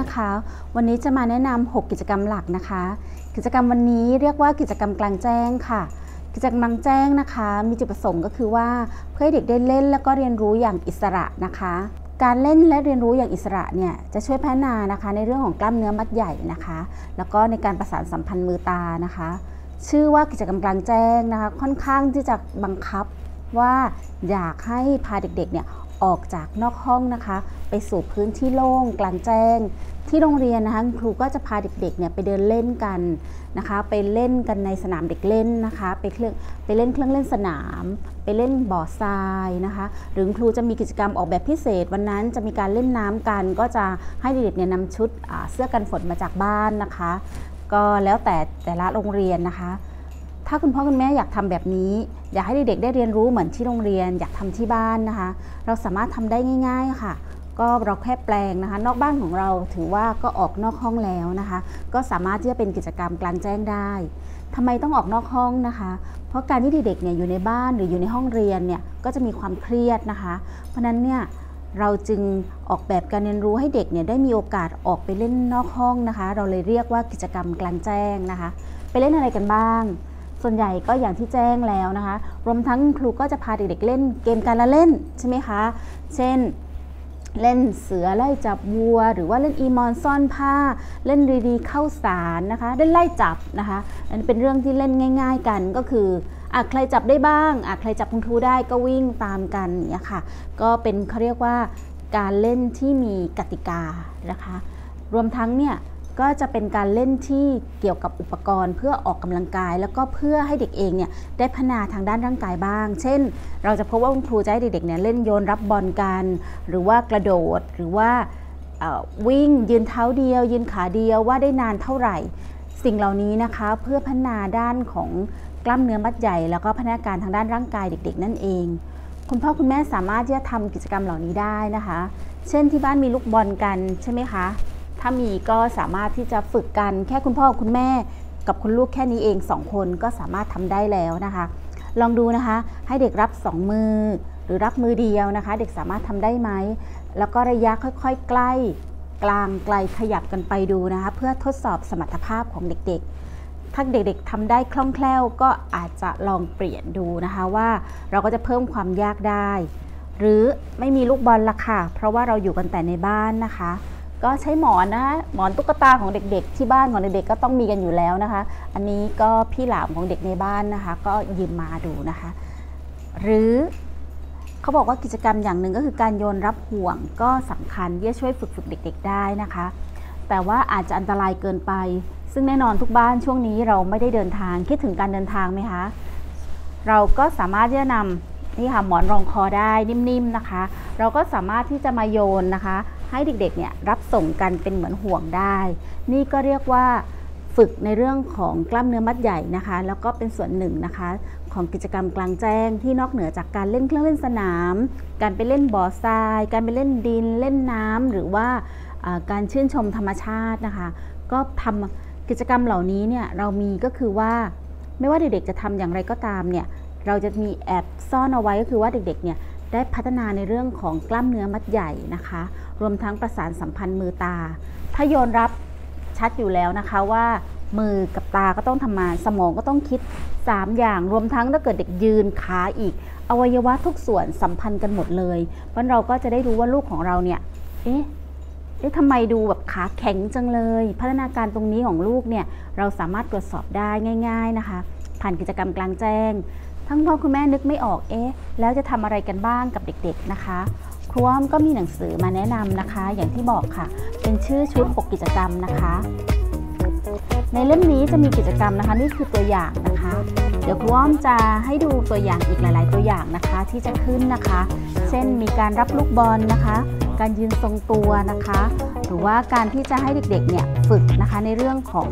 นะคะ วันนี้จะมาแนะนำ6กิจกรรมหลักนะคะ กิจกรรมวันนี้เรียกว่ากิจกรรมกลางแจ้งค่ะ กิจกรรมกลางแจ้งนะคะ มีจุดประสงค์ก็คือว่าเพื่อให้เด็กได้เล่นแล้วก็เรียนรู้อย่างอิสระนะคะ การเล่นและเรียนรู้อย่างอิสระเนี่ยจะช่วยพัฒนานะคะ ในเรื่องของกล้ามเนื้อมัดใหญ่นะคะ แล้วก็ในการประสานสัมพันธ์มือตานะคะ ชื่อว่ากิจกรรมกลางแจ้งนะคะ ค่อนข้างที่จะบังคับว่าอยากให้พาเด็กๆเนี่ย ออกจากนอกห้องนะคะ ไปสู่พื้นที่โล่งกลางแจ้ง ที่โรงเรียนนะคะครูก็จะพาเด็กๆเนี่ยไปเดินเล่นกันนะคะ ไปเล่นกันในสนามเด็กเล่นนะคะ ไปเครื่องไปเล่นเครื่องเล่นสนาม ไปเล่นบ่อทรายนะคะ หรือครูจะมีกิจกรรมออกแบบพิเศษ วันนั้นจะมีการเล่นน้ำกัน ก็จะให้เด็กๆเนี่ยนำชุดเสื้อกันฝนมาจากบ้านนะคะ ก็แล้วแต่แต่ละโรงเรียนนะคะ ถ้าคุณพ่อคุณแม่อยากทำแบบนี้ อยากให้เด็กๆได้เรียนรู้เหมือนที่โรงเรียน อยากทำที่บ้านนะคะ เราสามารถทำได้ง่าย ๆค่ะ ก็เราแค่แปลงนะคะ นอกบ้านของเราถือว่าก็ออกนอกห้องแล้วนะคะ ก็สามารถที่จะเป็นกิจกรรมกลางแจ้งได้ทำไมต้องออกนอกห้องนะคะ เพราะการที่เด็กๆเนี่ยอยู่ในบ้านหรืออยู่ในห้องเรียนเนี่ยก็จะมีความเครียดนะคะ เพราะนั้นเนี่ยเราจึงออกแบบการเรียนรู้ให้เด็กเนี่ยได้มีโอกาสออกไปเล่นนอกห้องนะคะ เราเลยเรียกว่ากิจกรรมกลางแจ้งนะคะ ไปเล่นอะไรกันบ้าง ส่วนใหญ่ก็อย่างที่แจ้งแล้วนะคะ รวมทั้งครูก็จะพาเด็กๆเล่นเกมการละเล่นใช่ไหมคะ เช่นเล่นเสือไล่จับวัว หรือว่าเล่นอีมอนซ่อนผ้า เล่นดีๆเข้าสารนะคะเล่นไล่จับนะคะอันนี้เป็นเรื่องที่เล่นง่าย ๆ กันก็คืออะใครจับได้บ้างอะใครจับคุณครูได้ก็วิ่งตามกันเนี่ยค่ะ ก็เป็นเขาเรียกว่าการเล่นที่มีกติกานะคะ รวมทั้งเนี่ย ก็จะเป็นการเล่นที่เกี่ยวกับอุปกรณ์ เพื่อออกกำลังกาย แล้วก็เพื่อให้เด็กเองเนี่ยได้พัฒนาทางด้านร่างกายบ้าง เช่น เราจะพบว่าคุณครูจะให้เด็กๆเนี่ยเล่นโยนรับบอลกัน หรือว่ากระโดดหรือว่าวิ่งยืนเท้าเดียว ยืนขาเดียวว่าได้นานเท่าไหร่ สิ่งเหล่านี้นะคะเพื่อพัฒนาด้านของกล้ามเนื้อมัดใหญ่ แล้วก็พัฒนาการทางด้านร่างกายเด็ก ๆ นั่นเอง คุณพ่อคุณแม่สามารถที่จะทำกิจกรรมเหล่านี้ได้นะคะ เช่นที่บ้านมีลูกบอลกันใช่ไหมคะ ถ้ามีก็สามารถที่จะฝึกกันแค่คุณพ่อคุณแม่กับคุณลูกแค่นี้เอง2คนก็สามารถทำได้แล้วนะคะ ลองดูนะคะ ให้เด็กรับ 2 มือ หรือรับมือเดียวนะคะ เด็กสามารถทำได้ไหม แล้วก็ระยะค่อยๆ ใกล้ กลางไกลขยับกันไปดูนะคะ เพื่อทดสอบสมรรถภาพของเด็กๆ ถ้าเด็กๆทำได้คล่องแคล่วก็อาจจะลองเปลี่ยนดูนะคะว่าเราก็จะเพิ่มความยากได้ หรือไม่มีลูกบอลละค่ะ เพราะว่าเราอยู่กันแต่ในบ้านนะคะ ก็ใช้หมอนนะคะหมอนตุ๊กตาของเด็กๆ ที่บ้านของเด็กๆก็ต้องมีกันอยู่แล้วนะคะ อันนี้ก็พี่หลามของเด็กในบ้านนะคะ ก็ยืมมาดูนะคะ หรือเขาบอกว่ากิจกรรมอย่างหนึ่งก็คือการโยนรับห่วงก็สำคัญที่จะช่วยฝึกฝึกเด็ก ๆ ได้นะคะ แต่ว่าอาจจะอันตรายเกินไป ซึ่งแน่นอนทุกบ้านช่วงนี้เราไม่ได้เดินทางคิดถึงการเดินทางไหมคะเราก็สามารถที่จะนำนี่ค่ะหมอนรองคอได้นิ่มๆนะคะ เราก็สามารถที่จะมาโยนนะคะ ให้เด็กๆเนี่ยรับส่งกันเป็นเหมือนห่วงได้ นี่ก็เรียกว่าฝึกในเรื่องของกล้ามเนื้อมัดใหญ่นะคะ แล้วก็เป็นส่วนหนึ่งนะคะ ของกิจกรรมกลางแจ้งที่นอกเหนือจากการเล่นเครื่องเล่นสนาม การไปเล่นบ่อทราย การไปเล่นดิน เล่นน้ำหรือว่าการชื่นชมธรรมชาตินะคะ ก็ทำกิจกรรมเหล่านี้เนี่ยเรามีก็คือว่าไม่ว่าเด็กๆจะทำอย่างไรก็ตามเนี่ยเราจะมีแอบซ่อนเอาไว้ก็คือว่าเด็กๆเนี่ย ได้พัฒนาในเรื่องของกล้ามเนื้อมัดใหญ่นะคะ รวมทั้งประสานสัมพันธ์มือตา ถ้าโยนรับชัดอยู่แล้วนะคะว่ามือกับตาก็ต้องทำงานสมองก็ต้องคิด 3 อย่าง รวมทั้งถ้าเกิดเด็กยืนขาอีก อวัยวะทุกส่วนสัมพันธ์กันหมดเลยเพราะเราก็จะได้รู้ว่าลูกของเราเนี่ยเอ๊ะเอ๊ะทำไมดูแบบขาแข็งจังเลย พัฒนาการตรงนี้ของลูกเนี่ยเราสามารถตรวจสอบได้ง่าย ๆนะคะ ผ่านกิจกรรมกลางแจ้ง ทั้งพ่อคุณแม่นึกไม่ออกเอ๊ะแล้วจะทำอะไรกันบ้างกับเด็กๆนะคะครูอ้อมก็มีหนังสือมาแนะนำนะคะ อย่างที่บอกค่ะ เป็นชื่อชุด6กิจกรรมนะคะ ในเล่มนี้จะมีกิจกรรมนะคะ นี่คือตัวอย่างนะคะ เดี๋ยวครูอ้อมจะให้ดูตัวอย่างอีกหลาย ๆ ตัวอย่างนะคะ ที่จะขึ้นนะคะ เช่นมีการรับลูกบอลนะคะ การยืนทรงตัวนะคะ หรือว่าการที่จะให้เด็กๆเนี่ยฝึกนะคะในเรื่องของ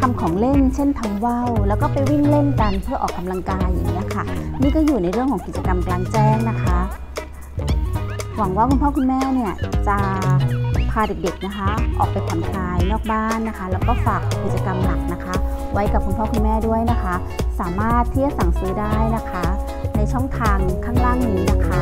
ทำของเล่น เช่นทำว่าวแล้วก็ไปวิ่งเล่นกันเพื่อออกกำลังกายอย่างนี้ค่ะ นี่ก็อยู่ในเรื่องของกิจกรรมกลางแจ้งนะคะ หวังว่าคุณพ่อคุณแม่เนี่ยจะพาเด็กๆนะคะ ออกไปผ่อนคลายนอกบ้านนะคะ แล้วก็ฝากกิจกรรมหลักนะคะ ไว้กับคุณพ่อคุณแม่ด้วยนะคะ สามารถที่จะสั่งซื้อได้นะคะ ในช่องทางข้างล่างนี้นะคะ